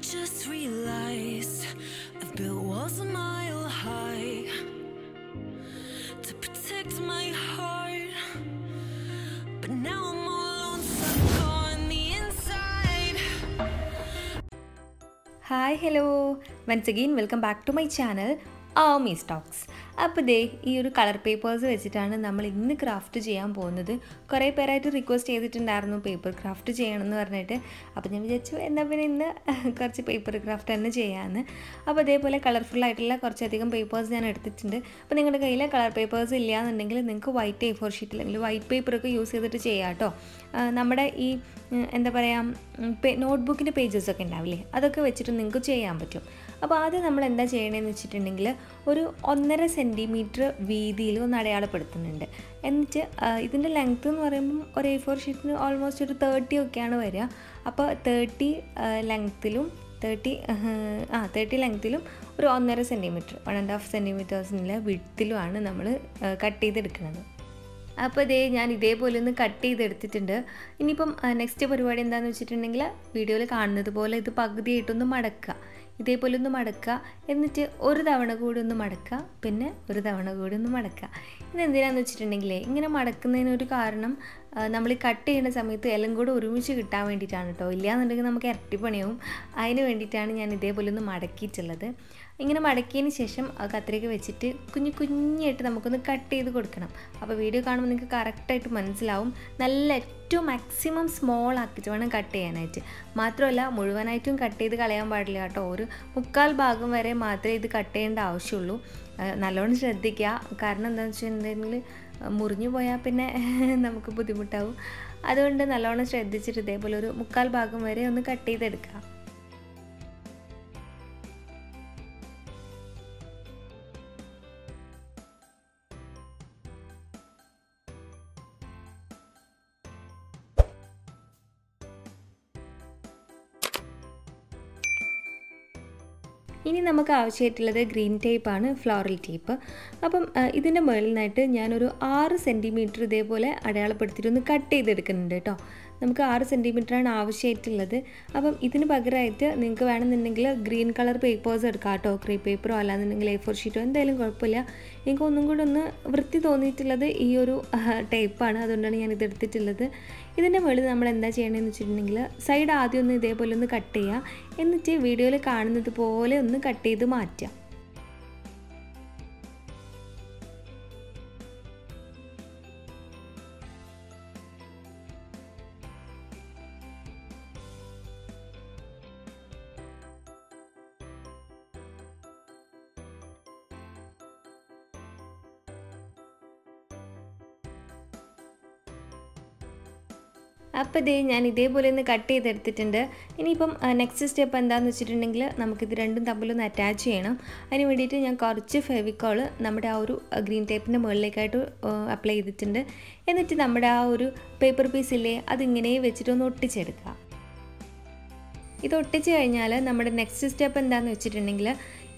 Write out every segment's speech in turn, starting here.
just realized I've built walls a mile high to protect my heart, but now I'm all alone, on the inside. Hi, hello. Once again, welcome back to my channel, Army Stocks. അപ്പോൾ ദേ ഈ ഒരു colour papers വെച്ചിട്ടാണ് നമ്മൾ ഇന്ന് craft ചെയ്യാൻ പോകുന്നത്. കുറേ പേരായിട്ട് റിക്വസ്റ്റ് ചെയ്തിട്ടുണ്ടായിരുന്നു പേപ്പർ ക്രാഫ്റ്റ് ചെയ്യണം എന്ന് പറഞ്ഞിട്ട്. അപ്പോൾ ഞാൻ വിചാരിച്ചു എന്നാൽ പിന്നെ ഇന്ന് കുറച്ച് പേപ്പർ ക്രാഫ്റ്റ് തന്നെ ചെയ്യാമെന്ന് അപ്പോൾ അതേപോലെ കളർഫുൾ ആയിട്ടുള്ള കുറച്ചധികം പേപ്പേഴ്സ് ഞാൻ എടുത്തിട്ടുണ്ട്. അപ്പോൾ നിങ്ങളുടെ കയ്യിൽ കളർ പേപ്പേഴ്സ് ഇല്ല എന്നുണ്ടെങ്കിൽ നിങ്ങൾക്ക് വൈറ്റ് എ ഫോർ ഷീറ്റ് അല്ലെങ്കിൽ വൈറ്റ് പേപ്പറൊക്കെ യൂസ് ചെയ്തിട്ട് ചെയ്യാം കേട്ടോ നമ്മുടെ ഈ എന്താ പറയുക നോട്ട്ബുക്കിന്റെ പേജസ് ഒക്കെ ഉണ്ടാവില്ലേ? അതൊക്കെ വെച്ചിട്ട് നിങ്ങൾക്ക് ചെയ്യാൻ പറ്റും. അപ്പോൾ ആദ്യം നമ്മൾ എന്താ ചെയ്യണമെന്ന് വെച്ചിട്ടുണ്ടെങ്കിൽ ഒരു ഒന്നര സെന്റിമീറ്റർ വീതിയിൽ ഒന്ന് അടയാളപ്പെടുത്തുന്നുണ്ട്. എന്നിട്ട് ഇതിന്റെ ലെങ്ത്ത് എന്ന് പറയുമ്പം ഒരു എ ഫോർ ഷീറ്റിന് ഓൾമോസ്റ്റ് ഒരു തേർട്ടി ഒക്കെയാണ് വരിക. അപ്പോൾ തേർട്ടി ലെങ്ത്തിലും തേർട്ടി ആ തേർട്ടി ലെങ്ത്തിലും ഒരു ഒന്നര സെന്റിമീറ്റർ വൺ ആൻഡ് ഹാഫ് സെന്റിമീറ്റേഴ്സിന്റെ വിഡ്ത്തിലുമാണ് നമ്മൾ കട്ട് ചെയ്തെടുക്കുന്നത്. അപ്പോൾ ഇതേ ഞാൻ ഇതേപോലെ ഒന്ന് കട്ട് ചെയ്തെടുത്തിട്ടുണ്ട്. ഇനിയിപ്പം നെക്സ്റ്റ് പരിപാടി എന്താണെന്ന് വെച്ചിട്ടുണ്ടെങ്കിൽ വീഡിയോയിൽ കാണുന്നത് പോലെ ഇത് പകുതിയായിട്ടൊന്ന് മടക്കുക. ഇതേപോലെ ഒന്ന് മടക്കുക. എന്നിട്ട് ഒരു തവണ കൂടി ഒന്ന് മടക്കുക. പിന്നെ ഒരു തവണ കൂടി ഒന്ന് മടക്കുക. ഇതെന്തിനാന്ന് വെച്ചിട്ടുണ്ടെങ്കിൽ ഇങ്ങനെ മടക്കുന്നതിനൊരു കാരണം നമ്മൾ കട്ട് ചെയ്യുന്ന സമയത്ത് എല്ലാം കൂടെ ഒരുമിച്ച് കിട്ടാൻ വേണ്ടിയിട്ടാണ് കേട്ടോ ഇല്ലയെന്നുണ്ടെങ്കിൽ നമുക്ക് ഇരട്ടിപ്പണിയാവും അതിന് വേണ്ടിയിട്ടാണ് ഞാൻ ഇതേപോലെ ഒന്ന് മടക്കിയിട്ടുള്ളത്. ഇങ്ങനെ മടക്കിയതിന് ശേഷം ആ കത്രിക വെച്ചിട്ട് കുഞ്ഞു കുഞ്ഞായിട്ട് നമുക്കൊന്ന് കട്ട് ചെയ്ത് കൊടുക്കണം. അപ്പോൾ വീഡിയോ കാണുമ്പോൾ നിങ്ങൾക്ക് കറക്റ്റായിട്ട് മനസ്സിലാവും. നല്ല ഏറ്റവും മാക്സിമം സ്മോൾ ആക്കിയിട്ട് വേണം കട്ട് ചെയ്യാനായിട്ട്. മാത്രമല്ല മുഴുവനായിട്ടും കട്ട് ചെയ്ത് കളയാൻ പാടില്ല കേട്ടോ. ഒരു മുക്കാൽ ഭാഗം വരെ മാത്രമേ ഇത് കട്ട് ചെയ്യേണ്ട ആവശ്യമുള്ളൂ. നല്ലോണം ശ്രദ്ധിക്കുക. കാരണം എന്താണെന്ന് വെച്ചിട്ടുണ്ടെങ്കിൽ മുറിഞ്ഞു പോയാൽ പിന്നെ നമുക്ക് ബുദ്ധിമുട്ടാവും. അതുകൊണ്ട് നല്ലോണം ശ്രദ്ധിച്ചിട്ട് ഇതേപോലെ ഒരു മുക്കാൽ ഭാഗം വരെ ഒന്ന് കട്ട് ചെയ്തെടുക്കുക. നമുക്ക് ആവശ്യമായിട്ടുള്ളത് ഗ്രീൻ ടേപ്പാണ് ഫ്ലോറൽ ടേപ്പ്. അപ്പം ഇതിന്റെ മുകളിൽ നിന്നായിട്ട് ഞാനൊരു ആറ് സെന്റിമീറ്റർ ഇതേപോലെ അടയാളപ്പെടുത്തിയിട്ട് ഒന്ന് കട്ട് ചെയ്തെടുക്കുന്നുണ്ട് കേട്ടോ. നമുക്ക് ആറ് സെന്റിമീറ്ററാണ് ആവശ്യമായിട്ടുള്ളത്. അപ്പം ഇതിന് പകരമായിട്ട് നിങ്ങൾക്ക് വേണമെന്നുണ്ടെങ്കിൽ ഗ്രീൻ കളർ പേപ്പേഴ്സ് എടുക്കാം കേട്ടോ. ക്രീ പേപ്പറോ അല്ലാന്നുണ്ടെങ്കിൽ എ ഫോർ ഷീറ്റോ എന്തായാലും കുഴപ്പമില്ല. എനിക്ക് ഒന്നും കൂടി ഒന്ന് വൃത്തി തോന്നിയിട്ടുള്ളത് ഈ ഒരു ടേപ്പാണ്. അതുകൊണ്ടാണ് ഞാൻ ഇത് എടുത്തിട്ടുള്ളത്. ഇതിന്റെ മുകളിൽ നമ്മൾ എന്താ ചെയ്യണമെന്ന് വെച്ചിട്ടുണ്ടെങ്കിൽ സൈഡ് ആദ്യം ഒന്ന് ഇതേപോലെ ഒന്ന് കട്ട് ചെയ്യുക. എന്നിട്ട് വീഡിയോയിൽ കാണുന്നത് പോലെ ഒന്ന് കട്ട് ചെയ്ത് മാറ്റുക. അപ്പോൾ ഇതേ ഞാൻ ഇതേപോലെ ഒന്ന് കട്ട് ചെയ്തെടുത്തിട്ടുണ്ട്. ഇനിയിപ്പം നെക്സ്റ്റ് സ്റ്റെപ്പ് എന്താണെന്ന് വെച്ചിട്ടുണ്ടെങ്കിൽ നമുക്കിത് രണ്ടും തമ്മിലൊന്ന് അറ്റാച്ച് ചെയ്യണം. അതിന് വേണ്ടിയിട്ട് ഞാൻ കുറച്ച് ഫെവിക്കോൾ നമ്മുടെ ആ ഒരു ഗ്രീൻ ടേപ്പിന്റെ മുകളിലേക്കായിട്ട് അപ്ലൈ ചെയ്തിട്ടുണ്ട്. എന്നിട്ട് നമ്മുടെ ആ ഒരു പേപ്പർ പീസില്ലേ അതിങ്ങനെ വെച്ചിട്ടൊന്ന് ഒട്ടിച്ചെടുക്കുക. ഇത് ഒട്ടിച്ച് കഴിഞ്ഞാൽ നമ്മുടെ നെക്സ്റ്റ് സ്റ്റെപ്പ് എന്താണെന്ന് വെച്ചിട്ടുണ്ടെങ്കിൽ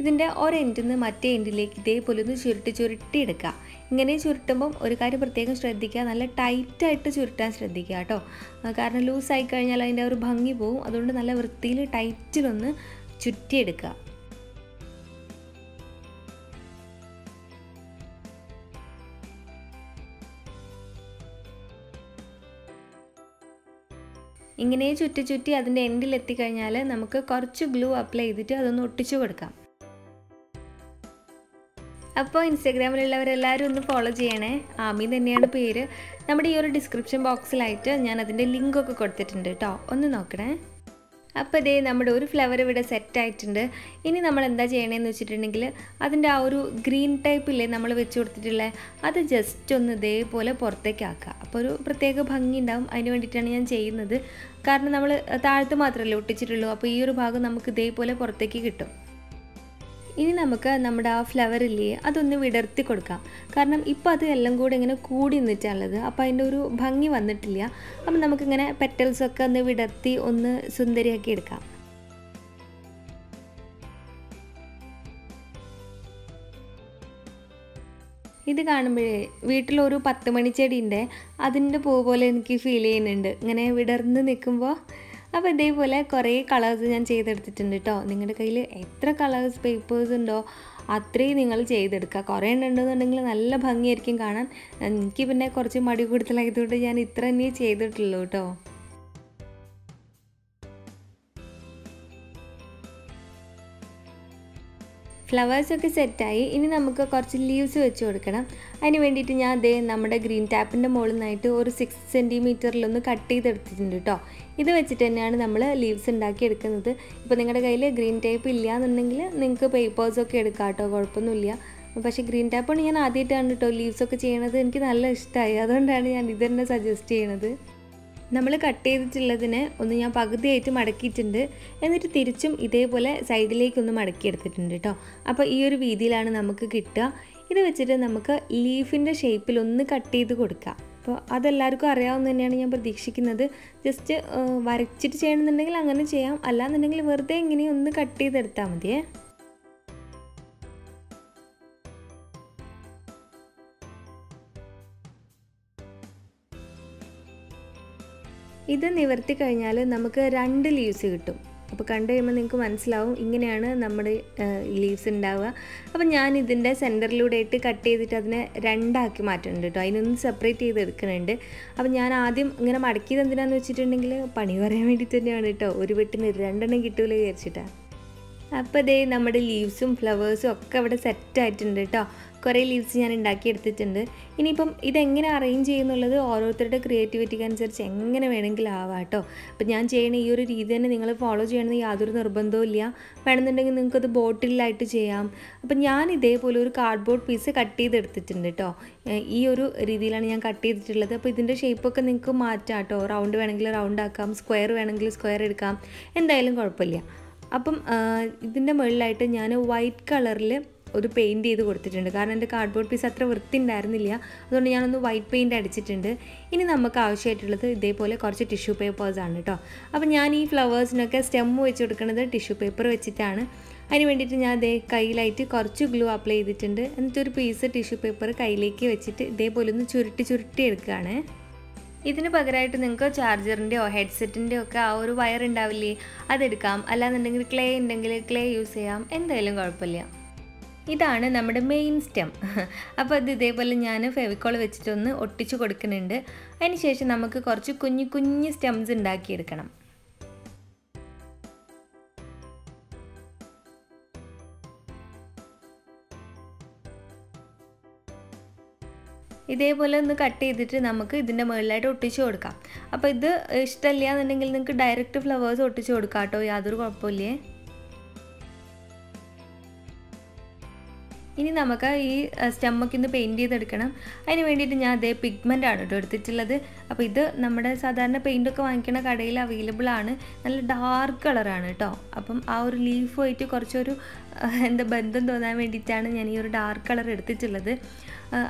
ഇതിന്റെ ഒരെൻഡിൽ നിന്ന് മറ്റേ എൻഡിലേക്ക് ഇതേപോലെ ഒന്ന് ചുരുട്ടി ചുരുട്ടി എടുക്കുക. ഇങ്ങനെ ചുരുട്ടുമ്പം ഒരു കാര്യം പ്രത്യേകം ശ്രദ്ധിക്കുക. നല്ല ടൈറ്റായിട്ട് ചുരുട്ടാൻ ശ്രദ്ധിക്കുക കേട്ടോ. കാരണം ലൂസായി കഴിഞ്ഞാൽ അതിന്റെ ഒരു ഭംഗി പോവും. അതുകൊണ്ട് നല്ല വൃത്തിയിൽ ടൈറ്റിലൊന്ന് ചുറ്റിയെടുക്കുക. ഇങ്ങനെ ചുറ്റി ചുറ്റി അതിന്റെ എൻഡിൽ എത്തിക്കഴിഞ്ഞാൽ നമുക്ക് കുറച്ച് ഗ്ലൂ അപ്ലൈ ചെയ്തിട്ട് അതൊന്ന് ഒട്ടിച്ചു കൊടുക്കാം. അപ്പോൾ ഇൻസ്റ്റാഗ്രാമിലുള്ളവരെല്ലാവരും ഒന്ന് ഫോളോ ചെയ്യണേ. ആമി തന്നെയാണ് പേര്. നമ്മുടെ ഈ ഒരു ഡിസ്ക്രിപ്ഷൻ ബോക്സിലായിട്ട് ഞാൻ അതിന്റെ ലിങ്കൊക്കെ കൊടുത്തിട്ടുണ്ട് കേട്ടോ ഒന്ന് നോക്കണേ. അപ്പോൾ ഇതേ നമ്മുടെ ഒരു ഫ്ലവർ ഇവിടെ സെറ്റ് ആയിട്ടുണ്ട്. ഇനി നമ്മൾ എന്താ ചെയ്യണേന്ന് വെച്ചിട്ടുണ്ടെങ്കിൽ അതിന്റെ ആ ഒരു ഗ്രീൻ ടൈപ്പില്ലേ നമ്മൾ വെച്ച് കൊടുത്തിട്ടുള്ള അത് ജസ്റ്റ് ഒന്ന് ഇതേപോലെ പുറത്തേക്ക് ആക്കുക. അപ്പോൾ ഒരു പ്രത്യേക ഭംഗി ഉണ്ടാവും. അതിന് വേണ്ടിയിട്ടാണ് ഞാൻ ചെയ്യുന്നത്. കാരണം നമ്മൾ താഴത്ത് മാത്രമല്ലേ ഒട്ടിച്ചിട്ടുള്ളൂ. അപ്പോൾ ഈ ഒരു ഭാഗം നമുക്ക് ഇതേപോലെ പുറത്തേക്ക് കിട്ടും. ഇനി നമുക്ക് നമ്മുടെ ആ ഫ്ലവർ ഇല്ലേ അതൊന്ന് വിടർത്തി കൊടുക്കാം. കാരണം ഇപ്പോൾ അത് എല്ലാം കൂടെ ഇങ്ങനെ കൂടി നിന്നിട്ടാണുള്ളത് അപ്പോൾ അതിന്റെ ഒരു ഭംഗി വന്നിട്ടില്ല. അപ്പം നമുക്കിങ്ങനെ പെറ്റൽസൊക്കെ ഒന്ന് വിടർത്തി ഒന്ന് സുന്ദരിയാക്കി എടുക്കാം. ഇത് കാണുമ്പോഴേ വീട്ടിലൊരു പത്ത് മണിച്ചെടിയുണ്ട് അതിന്റെ പൂ പോലെ എനിക്ക് ഫീൽ ചെയ്യുന്നുണ്ട്. ഇങ്ങനെ വിടർന്ന് നിൽക്കുമ്പോൾ അപ്പോൾ ഇതേപോലെ കുറേ കളേഴ്സ് ഞാൻ ചെയ്തെടുത്തിട്ടുണ്ട് കേട്ടോ നിങ്ങളുടെ കയ്യിൽ എത്ര കളേഴ്സ് പേപ്പേഴ്സ് ഉണ്ടോ അത്രയും നിങ്ങൾ ചെയ്തെടുക്കുക. കുറേ ഉണ്ടെന്നുണ്ടെങ്കിൽ നല്ല ഭംഗിയായിരിക്കും കാണാൻ. എനിക്ക് പിന്നെ കുറച്ച് മടി കൂടുതലായതുകൊണ്ട് ഞാൻ ഇത്ര തന്നെ ചെയ്തിട്ടുള്ളൂ കേട്ടോ ഫ്ലവേഴ്സൊക്കെ സെറ്റായി. ഇനി നമുക്ക് കുറച്ച് ലീവ്സ് വെച്ച് കൊടുക്കണം. അതിന് വേണ്ടിയിട്ട് ഞാൻ അതേ നമ്മുടെ ഗ്രീൻ ടാപ്പിന്റെ മുകളിൽ നിന്നായിട്ട് ഒരു സിക്സ് സെന്റിമീറ്ററിലൊന്ന് കട്ട് ചെയ്തെടുത്തിട്ടുണ്ട് കേട്ടോ ഇത് വെച്ചിട്ട് തന്നെയാണ് നമ്മൾ ലീവ്സ് ഉണ്ടാക്കി എടുക്കുന്നത്. ഇപ്പോൾ നിങ്ങളുടെ കയ്യിൽ ഗ്രീൻ ടേപ്പ് ഇല്ല എന്നുണ്ടെങ്കിൽ നിങ്ങൾക്ക് പേപ്പേഴ്സൊക്കെ എടുക്കാം കേട്ടോ കുഴപ്പമൊന്നുമില്ല. പക്ഷേ ഗ്രീൻ ടാപ്പാണ് ഞാൻ ആദ്യമായിട്ടാണ് കേട്ടോ ലീവ്സൊക്കെ ചെയ്യണത്. എനിക്ക് നല്ല ഇഷ്ടമായി അതുകൊണ്ടാണ് ഞാൻ ഇത് തന്നെ സജസ്റ്റ് ചെയ്യണത്. നമ്മൾ കട്ട് ചെയ്തിട്ടുള്ളതിന് ഒന്ന് ഞാൻ പകുതിയായിട്ട് മടക്കിയിട്ടുണ്ട്. എന്നിട്ട് തിരിച്ചും ഇതേപോലെ സൈഡിലേക്കൊന്ന് മടക്കിയെടുത്തിട്ടുണ്ട് കേട്ടോ അപ്പോൾ ഈ ഒരു രീതിയിലാണ് നമുക്ക് കിട്ടുക. ഇത് വെച്ചിട്ട് നമുക്ക് ലീഫിന്റെ ഷേപ്പിൽ ഒന്ന് കട്ട് ചെയ്ത് കൊടുക്കുക അപ്പോൾ അതെല്ലാവർക്കും അറിയാവുന്ന തന്നെയാണ് ഞാൻ പ്രതീക്ഷിക്കുന്നത്. ജസ്റ്റ് വരച്ചിട്ട് ചെയ്യണമെന്നുണ്ടെങ്കിൽ അങ്ങനെ ചെയ്യാം. അല്ലാന്നുണ്ടെങ്കിൽ വെറുതെ ഇങ്ങനെ ഒന്ന് കട്ട് ചെയ്തെടുത്താൽ മതിയേ. ഇത് നിവർത്തി കഴിഞ്ഞാൽ നമുക്ക് രണ്ട് ലീവ്സ് കിട്ടും. അപ്പോൾ കണ്ടു കഴിയുമ്പോൾ നിങ്ങൾക്ക് മനസ്സിലാവും ഇങ്ങനെയാണ് നമ്മുടെ ലീവ്സ് ഉണ്ടാവുക. അപ്പോൾ ഞാൻ ഇതിന്റെ സെന്ററിലൂടെ ഇട്ട് കട്ട് ചെയ്തിട്ട് അതിനെ രണ്ടാക്കി മാറ്റുന്നുണ്ട് കേട്ടോ. അതിനൊന്ന് സെപ്പറേറ്റ് ചെയ്ത് എടുക്കുന്നുണ്ട്. അപ്പോൾ ഞാൻ ആദ്യം ഇങ്ങനെ മടക്കിയത് എന്തിനാന്ന് വെച്ചിട്ടുണ്ടെങ്കിൽ പണി പറയാൻ വേണ്ടി തന്നെയാണ് കേട്ടോ. ഒരു വെട്ടിന് രണ്ടെണ്ണം കിട്ടൂല വിചാരിച്ചിട്ടാണ് അപ്പോൾ ദേ നമ്മുടെ ലീവ്സും ഫ്ലവേഴ്സും ഒക്കെ അവിടെ സെറ്റ് ആയിട്ടുണ്ട് കേട്ടോ. കുറേ ലീവ്സ് ഞാൻ ഉണ്ടാക്കിയെടുത്തിട്ടുണ്ട്. ഇനിയിപ്പം ഇതെങ്ങനെ അറേഞ്ച് ചെയ്യുന്നുള്ളത് ഓരോരുത്തരുടെ ക്രിയേറ്റിവിറ്റിക്ക് അനുസരിച്ച് എങ്ങനെ വേണമെങ്കിലും ആവാം കേട്ടോ. അപ്പം ഞാൻ ചെയ്യണ ഈ ഒരു രീതി തന്നെ നിങ്ങൾ ഫോളോ ചെയ്യണമെന്ന് യാതൊരു നിർബന്ധവും ഇല്ല. വേണമെന്നുണ്ടെങ്കിൽ നിങ്ങൾക്കത് ബോട്ടിലായിട്ട് ചെയ്യാം. അപ്പം ഞാൻ ഇതേപോലെ ഒരു കാർഡ്ബോർഡ് പീസ് കട്ട് ചെയ്തെടുത്തിട്ടുണ്ട് കേട്ടോ. ഈ ഒരു രീതിയിലാണ് ഞാൻ കട്ട് ചെയ്തിട്ടുള്ളത്. അപ്പോൾ ഇതിന്റെ ഷേപ്പൊക്കെ നിങ്ങൾക്ക് മാറ്റാം കേട്ടോ. റൗണ്ട് വേണമെങ്കിൽ റൗണ്ട് ആക്കാം സ്ക്വയർ വേണമെങ്കിൽ സ്ക്വയർ എടുക്കാം. എന്തായാലും കുഴപ്പമില്ല. അപ്പം ഇതിന്റെ മുകളിലായിട്ട് ഞാൻ വൈറ്റ് കളറിൽ ഒരു പെയിന്റ് ചെയ്ത് കൊടുത്തിട്ടുണ്ട്. കാരണം എന്റെ കാർഡ്ബോർഡ് പീസ് അത്ര വൃത്തി ഉണ്ടായിരുന്നില്ല അതുകൊണ്ട് ഞാനൊന്ന് വൈറ്റ് പെയിന്റ് അടിച്ചിട്ടുണ്ട്. ഇനി നമുക്ക് ആവശ്യമായിട്ടുള്ളത് ഇതേപോലെ കുറച്ച് ടിഷ്യൂ പേപ്പേഴ്സാണ് കേട്ടോ. അപ്പോൾ ഞാൻ ഈ ഫ്ലവേഴ്സിനൊക്കെ സ്റ്റെമ്മ് വെച്ച് കൊടുക്കുന്നത് ടിഷ്യൂ പേപ്പർ വെച്ചിട്ടാണ്. അതിന് വേണ്ടിയിട്ട് ഞാൻ അതേ കയ്യിലായിട്ട് കുറച്ച് ഗ്ലൂ അപ്ലൈ ചെയ്തിട്ടുണ്ട്. എന്നിട്ടൊരു പീസ് ടിഷ്യൂ പേപ്പർ കയ്യിലേക്ക് വെച്ചിട്ട് ഇതേപോലെ ഒന്ന് ചുരുട്ടി ചുരുട്ടി എടുക്കുകയാണ്. ഇതിന് പകരമായിട്ട് നിങ്ങൾക്ക് ചാർജറിന്റെയോ ഹെഡ്സെറ്റിന്റെയോ ഒക്കെ ആ ഒരു വയർ ഉണ്ടാവില്ലേ? അതെടുക്കാം. അല്ലാന്നുണ്ടെങ്കിൽ ക്ലേ ഉണ്ടെങ്കിൽ ക്ലേ യൂസ് ചെയ്യാം. എന്തായാലും കുഴപ്പമില്ല. ഇതാണ് നമ്മുടെ മെയിൻ സ്റ്റെം അപ്പോൾ അത് ഇതേപോലെ ഞാൻ ഫെവിക്കോൾ വെച്ചിട്ടൊന്ന് ഒട്ടിച്ചു കൊടുക്കുന്നുണ്ട്. അതിന് ശേഷം നമുക്ക് കുറച്ച് കുഞ്ഞു കുഞ്ഞു സ്റ്റെംസ് ഉണ്ടാക്കിയെടുക്കണം. ഇതേപോലെ ഒന്ന് കട്ട് ചെയ്തിട്ട് നമുക്ക് ഇതിന്റെ മുകളിലായിട്ട് ഒട്ടിച്ചു കൊടുക്കാം. അപ്പോൾ ഇത് ഇഷ്ടമില്ല എന്നുണ്ടെങ്കിൽ നിങ്ങൾക്ക് ഡയറക്റ്റ് ഫ്ലവേഴ്സ് ഒട്ടിച്ചു കൊടുക്കാം കേട്ടോ. യാതൊരു കുഴപ്പമില്ലേ? ഇനി നമുക്ക് ഈ സ്റ്റമ്മക്ക് ഒന്ന് പെയിന്റ് ചെയ്തെടുക്കണം. അതിന് വേണ്ടിയിട്ട് ഞാൻ അതേ പിഗ്മെന്റ് ആണ് കേട്ടോ എടുത്തിട്ടുള്ളത്. അപ്പോൾ ഇത് നമ്മുടെ സാധാരണ പെയിന്റൊക്കെ വാങ്ങിക്കുന്ന കടയിൽ അവൈലബിൾ ആണ്. നല്ല ഡാർക്ക് കളറാണ് കേട്ടോ അപ്പം ആ ഒരു ലീഫുമായിട്ട് കുറച്ചൊരു എന്താ ബന്ധം തോന്നാൻ വേണ്ടിയിട്ടാണ് ഞാൻ ഈ ഒരു ഡാർക്ക് കളർ എടുത്തിട്ടുള്ളത്.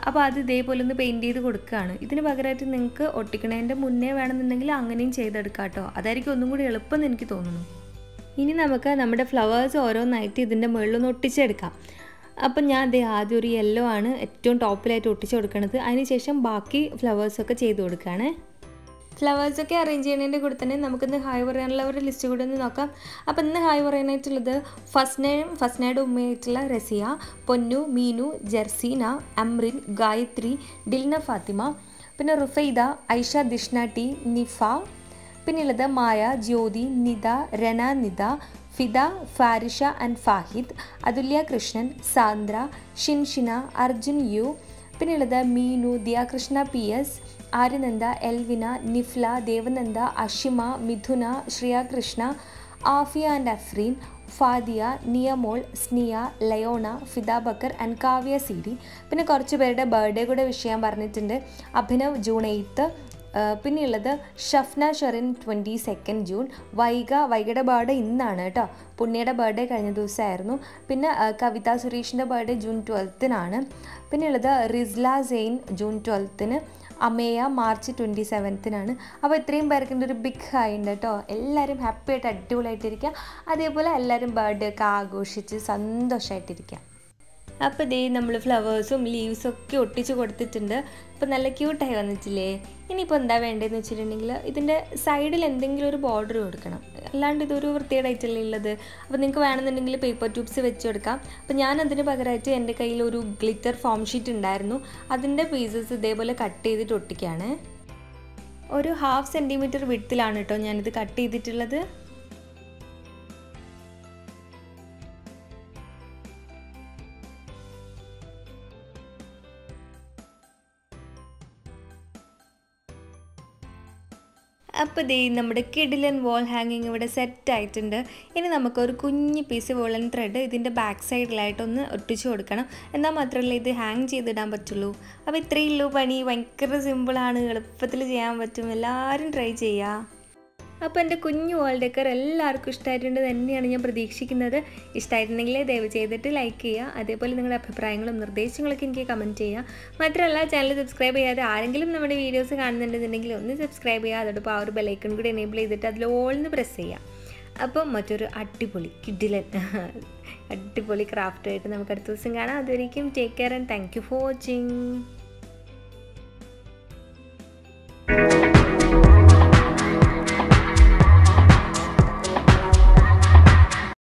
അപ്പോൾ അത് ഇതേപോലെ ഒന്ന് പെയിന്റ് ചെയ്ത് കൊടുക്കുകയാണ്. ഇതിന് പകരമായിട്ട് നിങ്ങൾക്ക് ഒട്ടിക്കണതിന്റെ മുന്നേ വേണമെന്നുണ്ടെങ്കിൽ അങ്ങനെയും ചെയ്തെടുക്കാം കേട്ടോ അതായിരിക്കും ഒന്നും കൂടി എളുപ്പം എനിക്ക് തോന്നുന്നു. ഇനി നമുക്ക് നമ്മുടെ ഫ്ലവേഴ്സ് ഓരോന്നായിട്ട് ഇതിന്റെ മുകളിലൊന്ന് ഒട്ടിച്ചെടുക്കാം. അപ്പം ഞാൻ അതേ ആദ്യം ഒരു യെല്ലോ ആണ് ഏറ്റവും ടോപ്പിലായിട്ട് ഒട്ടിച്ച് കൊടുക്കുന്നത് അതിനുശേഷം ബാക്കി ഫ്ലവേഴ്സൊക്കെ ചെയ്ത് കൊടുക്കുകയാണ് ഫ്ലവേഴ്സൊക്കെ അറേഞ്ച് ചെയ്യുന്നതിന്റെ കൂടെ തന്നെ നമുക്കിന്ന് ഹായ് പറയാനുള്ള ഒരു ലിസ്റ്റ് കൂടെ ഒന്ന് നോക്കാം. അപ്പം ഇന്ന് ഹായ് പറയാനായിട്ടുള്ളത് ഫസ്റ്റ് നെയിം ഫസ്റ്റ് നൈഡ് ഉമ്മയായിട്ടുള്ള റസിയ പൊന്നു മീനു ജെർസീന അമ്രിൻ ഗായത്രി ഡിൽന ഫാത്തിമ പിന്നെ റുഫൈദ ഐഷ ദിഷ്ണ ടി നിഫ പിന്നെയുള്ളത് മായ ജ്യോതി നിത രന നിത ഫിദ ഫാരിഷ ആൻഡ് ഫാഹിദ് അതുല്യ കൃഷ്ണൻ സാന്ദ്ര ഷിൻഷിന അർജുൻ യു പിന്നെയുള്ളത് Meenu Diyakrishna P S Aryananda Elvina Nifla Devananda Ashima Mithuna Sreeyakrishna Afiya and Afreen Fadiya Niyamol Sniya Leona Fida Bakkar and Kavya Seeri. പിന്നെ കുറച്ച് പേരുടെ ബർത്ത്ഡേ കൂടെ വിഷയം പറഞ്ഞിട്ടുണ്ട്. അഭിനവ് ജൂൺ എയ്ത്ത് പിന്നെയുള്ളത് Shafna Sherin twenty second June Vaiga വൈഗയുടെ birthday ഇന്നാണ് കേട്ടോ. പുണ്യയുടെ birthday കഴിഞ്ഞ ദിവസമായിരുന്നു. പിന്നെ കവിത സുരേഷിന്റെ ബർത്ത്ഡേ ജൂൺ ട്വൽത്തിനാണ് പിന്നെയുള്ളത് റിസ്ല സെയിൻ ജൂൺ ട്വൽത്തിന് അമേയ മാർച്ച് ട്വന്റി സെവൻത്തിനാണ് അപ്പോൾ ഇത്രയും പേർക്ക് ഒരു ബിഗ് ഹൈ ഉണ്ട് കേട്ടോ. എല്ലാവരും ഹാപ്പി ആയിട്ട് അടിപൊളിയായിട്ടിരിക്കുക. അതേപോലെ എല്ലാവരും ബർത്ത്ഡേ ഒക്കെ ആഘോഷിച്ച് സന്തോഷമായിട്ടിരിക്കുക അപ്പോൾ ഇതേ നമ്മൾ ഫ്ലവേഴ്സും ലീവ്സും ഒക്കെ ഒട്ടിച്ച് കൊടുത്തിട്ടുണ്ട്. അപ്പോൾ നല്ല ക്യൂട്ടായി വന്നിട്ടില്ലേ? ഇനിയിപ്പോൾ എന്താ വേണ്ടതെന്ന് വെച്ചിട്ടുണ്ടെങ്കിൽ ഇതിന്റെ സൈഡിൽ എന്തെങ്കിലും ഒരു ബോർഡർ കൊടുക്കണം. അല്ലാണ്ട് ഇതൊരു വൃത്തികേടായിട്ടല്ലേ ഉള്ളത്. അപ്പോൾ നിങ്ങൾക്ക് വേണമെന്നുണ്ടെങ്കിൽ പേപ്പർ ട്യൂബ്സ് വെച്ച് കൊടുക്കാം. അപ്പോൾ ഞാൻ അതിന് പകരമായിട്ട് എന്റെ കയ്യിൽ ഒരു ഗ്ലിറ്റർ ഫോം ഷീറ്റ് ഉണ്ടായിരുന്നു. അതിന്റെ പീസസ് ഇതേപോലെ കട്ട് ചെയ്തിട്ട് ഒട്ടിക്കുകയാണ് ഒരു ഹാഫ് സെന്റിമീറ്റർ വിട്ടിലാണ് കേട്ടോ ഞാനിത് കട്ട് ചെയ്തിട്ടുള്ളത്. അപ്പോൾ ദേ നമ്മുടെ കിഡിലൻ വോൾ ഹാങ്ങിങ് ഇവിടെ സെറ്റ് ആയിട്ടുണ്ട്. ഇനി നമുക്കൊരു കുഞ്ഞ് പീസ് വോളൻ ത്രെഡ് ഇതിന്റെ ബാക്ക് സൈഡിലായിട്ടൊന്ന് ഒട്ടിച്ചു കൊടുക്കണം. എന്നാൽ മാത്രമല്ല ഇത് ഹാങ് ചെയ്തിടാൻ പറ്റുള്ളൂ. അപ്പോൾ ഇത്രയേ ഉള്ളൂ പണി. ഭയങ്കര സിമ്പിളാണ് എളുപ്പത്തിൽ ചെയ്യാൻ പറ്റും. എല്ലാവരും ട്രൈ ചെയ്യുക അപ്പോൾ എന്റെ കുഞ്ഞു വാൾ ഡെക്കർ എല്ലാവർക്കും ഇഷ്ടമായിട്ടുണ്ട് തന്നെയാണ് ഞാൻ പ്രതീക്ഷിക്കുന്നത്. ഇഷ്ടമായിട്ടുണ്ടെങ്കിൽ ദയവ് ചെയ്തിട്ട് ലൈക്ക് ചെയ്യുക. അതേപോലെ നിങ്ങളുടെ അഭിപ്രായങ്ങളും നിർദ്ദേശങ്ങളൊക്കെ എനിക്ക് കമന്റ് ചെയ്യുക. മാത്രമല്ല ചാനൽ സബ്സ്ക്രൈബ് ചെയ്യാതെ ആരെങ്കിലും നമ്മുടെ വീഡിയോസ് കാണുന്നുണ്ടെന്നുണ്ടെങ്കിൽ ഒന്ന് സബ്സ്ക്രൈബ് ചെയ്യുക. അതോടൊപ്പം ആ ഒരു ബെലൈക്കൺ കൂടി എനേബിൾ ചെയ്തിട്ട് അതിൽ ഓൾന്ന് പ്രസ് ചെയ്യുക. അപ്പം മറ്റൊരു അടിപൊളി കിഡിലൻ അടിപൊളി ക്രാഫ്റ്റായിട്ട് നമുക്ക് അടുത്ത ദിവസം കാണാം. അതുവരേക്കും take care and thank you for watching